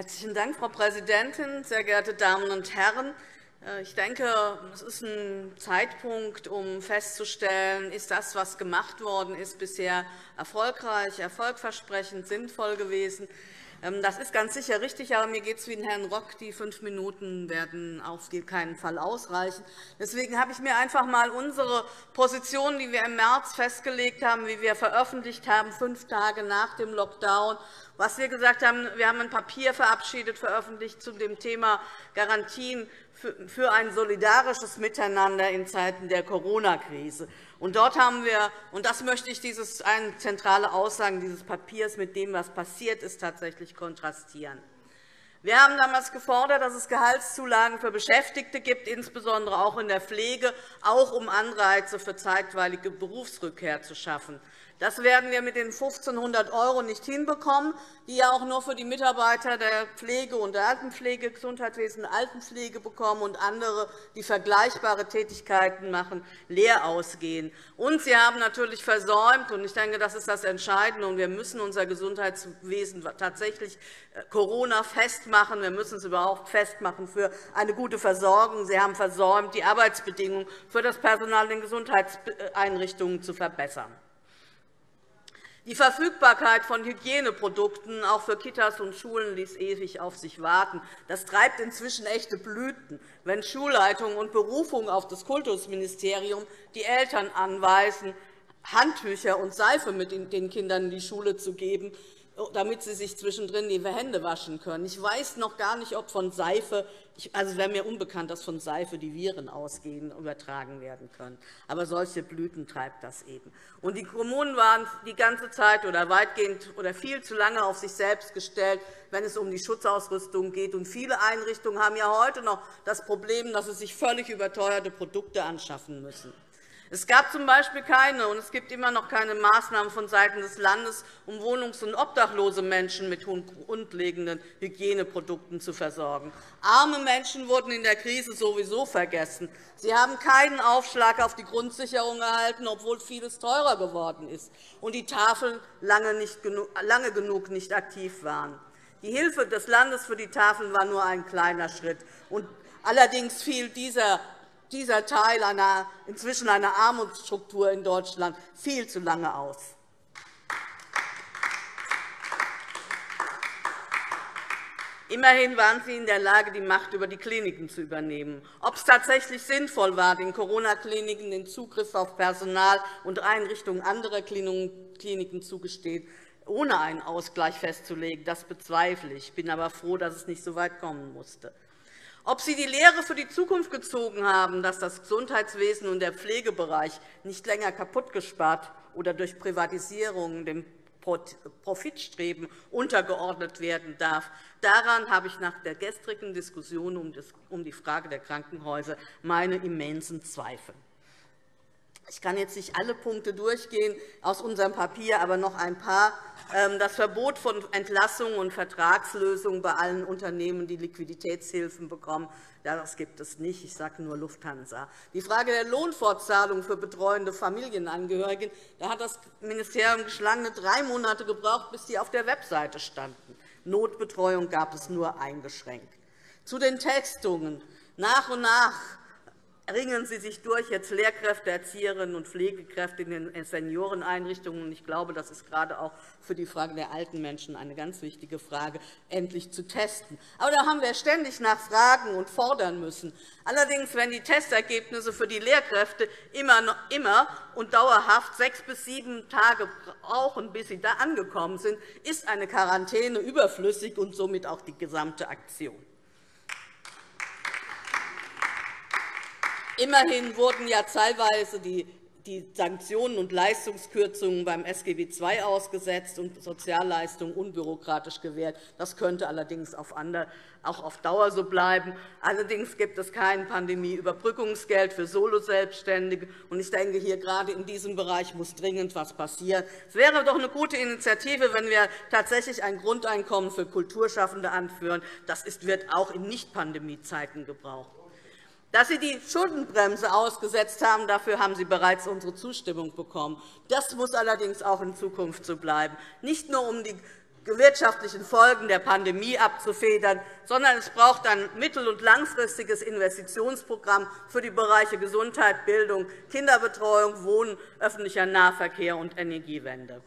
Herzlichen Dank, Frau Präsidentin, sehr geehrte Damen und Herren! Äh, ich denke, es ist ein Zeitpunkt, um festzustellen, ist das, was gemacht worden ist, bisher erfolgreich, erfolgversprechend, sinnvoll gewesen. Ähm, das ist ganz sicher richtig, aber mir geht es wie den Herrn Rock. Die fünf Minuten werden auf keinen Fall ausreichen. Deswegen habe ich mir einfach einmal unsere Position, die wir im März festgelegt haben, wie wir veröffentlicht haben, fünf Tage nach dem Lockdown, was wir gesagt haben, wir haben ein Papier verabschiedet, veröffentlicht zu dem Thema Garantien für ein solidarisches Miteinander in Zeiten der Corona-Krise. Dort haben wir, und das möchte ich dieses eine zentrale Aussagen dieses Papiers mit dem, was passiert ist, tatsächlich kontrastieren. Wir haben damals gefordert, dass es Gehaltszulagen für Beschäftigte gibt, insbesondere auch in der Pflege, auch um Anreize für zeitweilige Berufsrückkehr zu schaffen. Das werden wir mit den 1.500 € nicht hinbekommen, die ja auch nur für die Mitarbeiter der Pflege und der Altenpflege, Gesundheitswesen, Altenpflege bekommen und andere, die vergleichbare Tätigkeiten machen, leer ausgehen. Und Sie haben natürlich versäumt, und ich denke, das ist das Entscheidende, und wir müssen unser Gesundheitswesen tatsächlich äh, Corona festmachen. Wir müssen es überhaupt festmachen für eine gute Versorgung. Sie haben versäumt, die Arbeitsbedingungen für das Personal in Gesundheitseinrichtungen zu verbessern. Die Verfügbarkeit von Hygieneprodukten auch für Kitas und Schulen ließ ewig auf sich warten. Das treibt inzwischen echte Blüten, wenn Schulleitungen und Berufungen auf das Kultusministerium die Eltern anweisen, Handtücher und Seife mit den Kindern in die Schule zu geben, damit sie sich zwischendrin die Hände waschen können. Ich weiß noch gar nicht, ob von Seife also, es wäre mir unbekannt, dass von Seife die Viren ausgehen übertragen werden können. Aber solche Blüten treibt das eben. Und die Kommunen waren die ganze Zeit oder weitgehend oder viel zu lange auf sich selbst gestellt, wenn es um die Schutzausrüstung geht. Und viele Einrichtungen haben ja heute noch das Problem, dass sie sich völlig überteuerte Produkte anschaffen müssen. Es gab z. B. keine und es gibt immer noch keine Maßnahmen vonseiten des Landes, um wohnungs- und obdachlose Menschen mit grundlegenden Hygieneprodukten zu versorgen. Arme Menschen wurden in der Krise sowieso vergessen. Sie haben keinen Aufschlag auf die Grundsicherung erhalten, obwohl vieles teurer geworden ist und die Tafeln lange, genug nicht aktiv waren. Die Hilfe des Landes für die Tafeln war nur ein kleiner Schritt. Allerdings fiel dieser dieser Teil einer, inzwischen einer Armutsstruktur in Deutschland viel zu lange aus. Immerhin waren Sie in der Lage, die Macht über die Kliniken zu übernehmen. Ob es tatsächlich sinnvoll war, den Corona-Kliniken den Zugriff auf Personal und Einrichtungen anderer Kliniken zugestehen, ohne einen Ausgleich festzulegen, das bezweifle ich. Ich bin aber froh, dass es nicht so weit kommen musste. Ob Sie die Lehre für die Zukunft gezogen haben, dass das Gesundheitswesen und der Pflegebereich nicht länger kaputtgespart oder durch Privatisierung dem Profitstreben untergeordnet werden darf, daran habe ich nach der gestrigen Diskussion um die Frage der Krankenhäuser meine immensen Zweifel. Ich kann jetzt nicht alle Punkte durchgehen aus unserem Papier, aber noch ein paar. Ähm, das Verbot von Entlassungen und Vertragslösungen bei allen Unternehmen, die Liquiditätshilfen bekommen, das gibt es nicht. Ich sage nur Lufthansa. Die Frage der Lohnfortzahlung für betreuende Familienangehörige, da hat das Ministerium geschlagene drei Monate gebraucht, bis sie auf der Webseite standen. Notbetreuung gab es nur eingeschränkt. Zu den Testungen. Nach und nach ringen Sie sich durch, jetzt Lehrkräfte, Erzieherinnen und Pflegekräfte in den Senioreneinrichtungen. Ich glaube, das ist gerade auch für die Frage der alten Menschen eine ganz wichtige Frage, endlich zu testen. Aber da haben wir ständig nachfragen und fordern müssen. Allerdings, wenn die Testergebnisse für die Lehrkräfte immer, immer und dauerhaft sechs bis sieben Tage brauchen, bis sie da angekommen sind, ist eine Quarantäne überflüssig und somit auch die gesamte Aktion. Immerhin wurden ja teilweise die Sanktionen und Leistungskürzungen beim SGB II ausgesetzt und Sozialleistungen unbürokratisch gewährt. Das könnte allerdings auch auf Dauer so bleiben. Allerdings gibt es kein Pandemieüberbrückungsgeld für Soloselbstständige. Ich denke, hier gerade in diesem Bereich muss dringend etwas passieren. Es wäre doch eine gute Initiative, wenn wir tatsächlich ein Grundeinkommen für Kulturschaffende anführen. Das wird auch in Nicht-Pandemiezeiten gebraucht. Dass Sie die Schuldenbremse ausgesetzt haben, dafür haben Sie bereits unsere Zustimmung bekommen. Das muss allerdings auch in Zukunft so bleiben, nicht nur um die wirtschaftlichen Folgen der Pandemie abzufedern, sondern es braucht ein mittel- und langfristiges Investitionsprogramm für die Bereiche Gesundheit, Bildung, Kinderbetreuung, Wohnen, öffentlicher Nahverkehr und Energiewende.